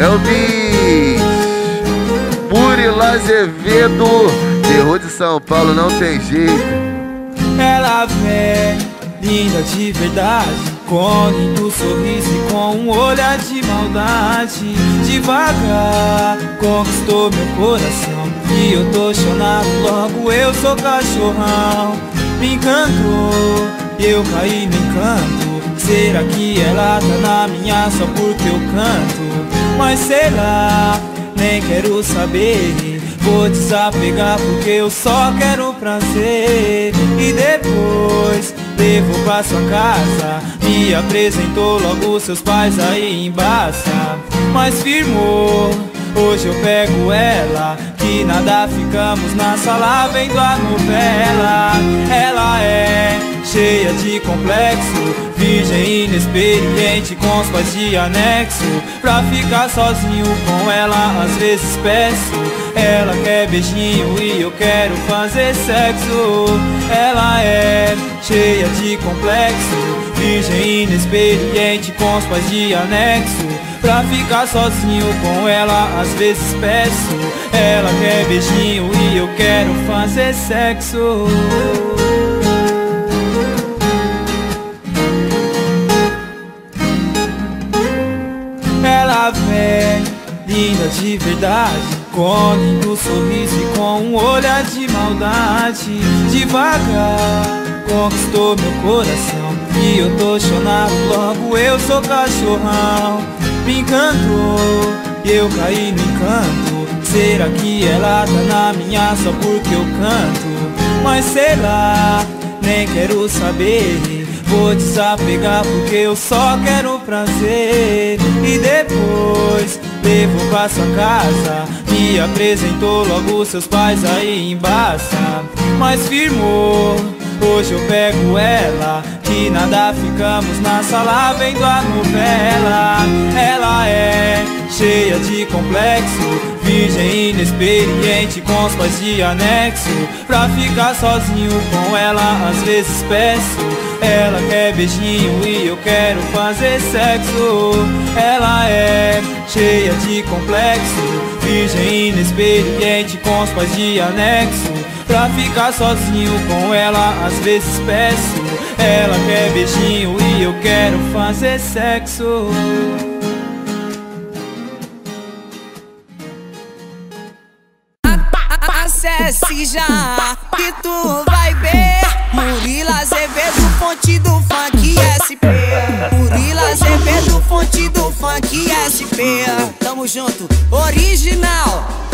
É o bis. Murilo Azevedo, terror de São Paulo, não tem jeito. Ela vem, linda de verdade Com lindo sorriso e com um olhar de maldade Devagar, conquistou meu coração E eu tô chonado, logo eu sou cachorrão Me encantou, eu caí no encanto Será que ela tá na minha só porque eu canto? Mas sei lá, nem quero saber. Vou desapegar porque eu só quero prazer. E depois levo pra sua casa. Me apresentou logo seus pais aí embaixo Mas firmou, hoje eu pego ela. Que nada ficamos na sala vendo a novela. Ela é cheia de complexo. Virgem inexperiente com os pais de anexo. Pra ficar sozinho com ela às vezes peço. Ela quer beijinho e eu quero fazer sexo. Ela é cheia de complexo. Virgem inexperiente com os pais de anexo. Pra ficar sozinho com ela às vezes peço. Ela quer beijinho e eu quero fazer sexo Linda de verdade com lindo sorriso e com um olhar de maldade. Devagar conquistou meu coração E eu tô chonado, logo eu sou cachorrão. Me encantou eu caí no encanto. Será que ela tá na minha só porque eu canto? Mas sei lá, nem quero saber. Vou desapegar porque eu só quero prazer. E depois pra sua casa. Me apresentou logo seus pais aí embaixo Mas firmou, hoje eu pego ela. Que nada ficamos na sala vendo a novela. Ela é cheia de complexo Virgem inexperiente com os pais de anexo. Pra ficar sozinho com ela às vezes peço. Ela quer beijinho e eu quero fazer sexo. Ela é cheia de complexo Virgem inexperiente com os pais de anexo. Pra ficar sozinho com ela às vezes peço. Ela quer beijinho e eu quero fazer sexo. Acesse já que tu vai ver. Murilo Azevedo, fonte do funk SP aqui é SP. Tamo junto, original.